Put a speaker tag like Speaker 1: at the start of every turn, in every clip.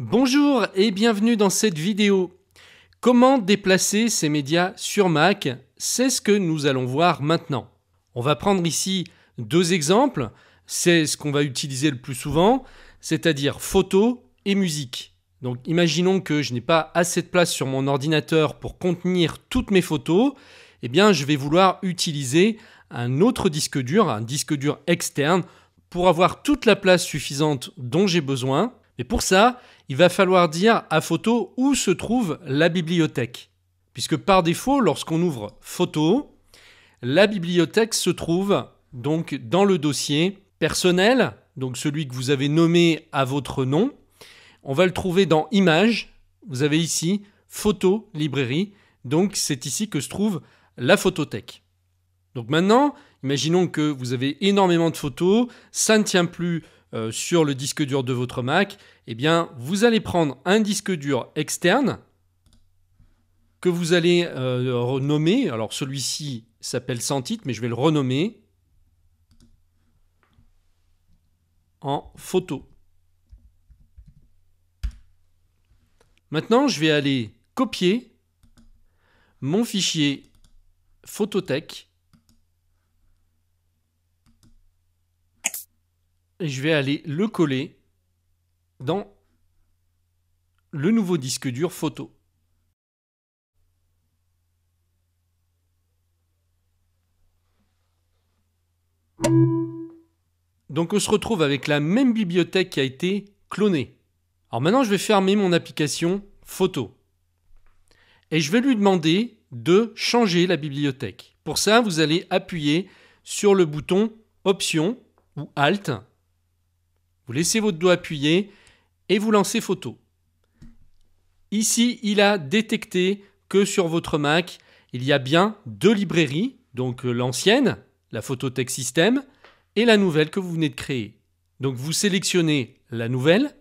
Speaker 1: Bonjour et bienvenue dans cette vidéo. Comment déplacer ces médias sur Mac? C'est ce que nous allons voir maintenant. On va prendre ici deux exemples. C'est ce qu'on va utiliser le plus souvent, c'est-à-dire photo et musique. Donc imaginons que je n'ai pas assez de place sur mon ordinateur pour contenir toutes mes photos. Eh bien, je vais vouloir utiliser un autre disque dur, un disque dur externe, pour avoir toute la place suffisante dont j'ai besoin. Et pour ça, il va falloir dire à Photo où se trouve la bibliothèque. Puisque par défaut, lorsqu'on ouvre Photo, la bibliothèque se trouve donc dans le dossier personnel, donc celui que vous avez nommé à votre nom. On va le trouver dans Images. Vous avez ici Photo, librairie. Donc c'est ici que se trouve la photothèque. Donc maintenant, imaginons que vous avez énormément de photos, ça ne tient plus euh, sur le disque dur de votre Mac, eh bien, vous allez prendre un disque dur externe que vous allez euh, renommer. Alors, celui-ci s'appelle sans titre, mais je vais le renommer en photo. Maintenant, je vais aller copier mon fichier Photothèque et je vais aller le coller dans le nouveau disque dur photo. Donc on se retrouve avec la même bibliothèque qui a été clonée. Alors maintenant je vais fermer mon application photo. Et je vais lui demander de changer la bibliothèque. Pour ça, vous allez appuyer sur le bouton Option ou Alt vous laissez votre doigt appuyé et vous lancez photo. Ici, il a détecté que sur votre Mac, il y a bien deux librairies, donc euh, l'ancienne, la Phototech System, et la nouvelle que vous venez de créer. Donc vous sélectionnez la nouvelle,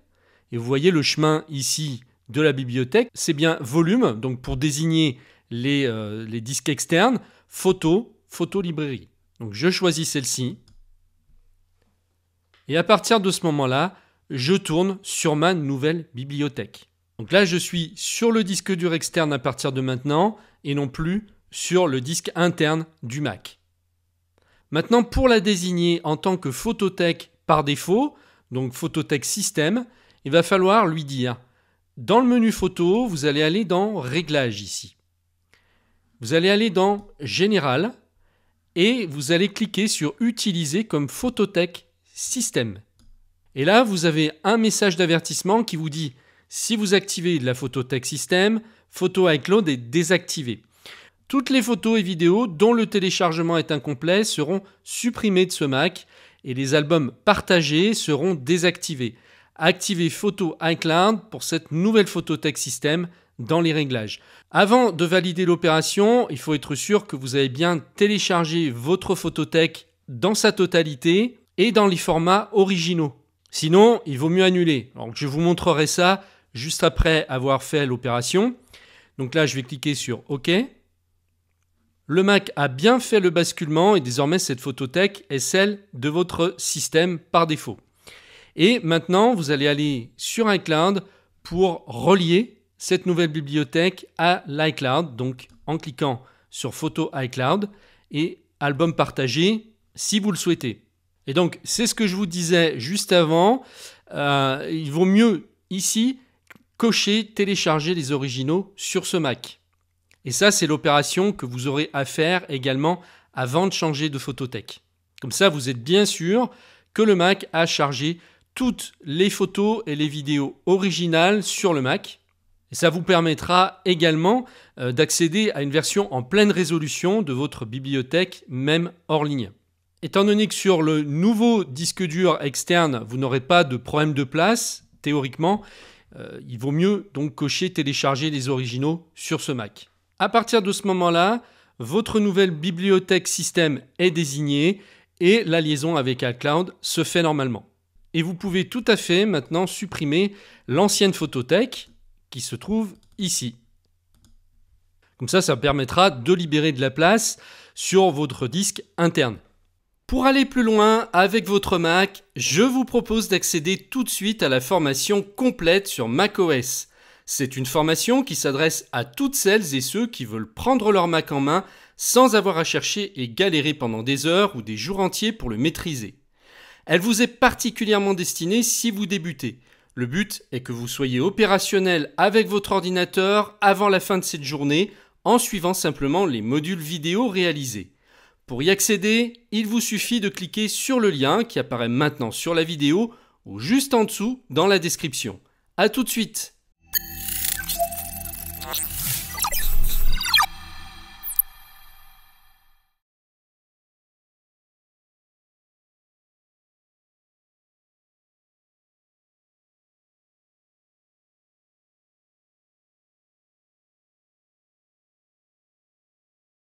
Speaker 1: et vous voyez le chemin ici de la bibliothèque, c'est bien volume, donc pour désigner les, euh, les disques externes, photo, photo librairie. Donc je choisis celle-ci, et à partir de ce moment-là, je tourne sur ma nouvelle bibliothèque. Donc là, je suis sur le disque dur externe à partir de maintenant et non plus sur le disque interne du Mac. Maintenant, pour la désigner en tant que photothèque par défaut, donc photothèque système, il va falloir lui dire dans le menu photo, vous allez aller dans Réglages ici. Vous allez aller dans Général et vous allez cliquer sur Utiliser comme photothèque Système. Et là, vous avez un message d'avertissement qui vous dit si vous activez la photothèque système, photo iCloud est désactivée. Toutes les photos et vidéos dont le téléchargement est incomplet seront supprimées de ce Mac et les albums partagés seront désactivés. Activez Photo iCloud pour cette nouvelle photothèque système dans les réglages. Avant de valider l'opération, il faut être sûr que vous avez bien téléchargé votre photothèque dans sa totalité et dans les formats originaux. Sinon, il vaut mieux annuler. Je vous montrerai ça juste après avoir fait l'opération. Donc là, je vais cliquer sur OK. Le Mac a bien fait le basculement et désormais cette photothèque est celle de votre système par défaut. Et maintenant, vous allez aller sur iCloud pour relier cette nouvelle bibliothèque à l'iCloud, donc en cliquant sur Photo iCloud et Album partagé si vous le souhaitez. Et donc, c'est ce que je vous disais juste avant. Euh, il vaut mieux ici cocher télécharger les originaux sur ce Mac. Et ça, c'est l'opération que vous aurez à faire également avant de changer de photothèque. Comme ça, vous êtes bien sûr que le Mac a chargé toutes les photos et les vidéos originales sur le Mac. Et ça vous permettra également euh, d'accéder à une version en pleine résolution de votre bibliothèque, même hors ligne. Étant donné que sur le nouveau disque dur externe, vous n'aurez pas de problème de place, théoriquement, euh, il vaut mieux donc cocher télécharger les originaux sur ce Mac. À partir de ce moment-là, votre nouvelle bibliothèque système est désignée et la liaison avec iCloud se fait normalement. Et vous pouvez tout à fait maintenant supprimer l'ancienne photothèque qui se trouve ici. Comme ça, ça permettra de libérer de la place sur votre disque interne. Pour aller plus loin avec votre Mac, je vous propose d'accéder tout de suite à la formation complète sur macOS. C'est une formation qui s'adresse à toutes celles et ceux qui veulent prendre leur Mac en main sans avoir à chercher et galérer pendant des heures ou des jours entiers pour le maîtriser. Elle vous est particulièrement destinée si vous débutez. Le but est que vous soyez opérationnel avec votre ordinateur avant la fin de cette journée en suivant simplement les modules vidéo réalisés. Pour y accéder, il vous suffit de cliquer sur le lien qui apparaît maintenant sur la vidéo ou juste en dessous dans la description. A tout de suite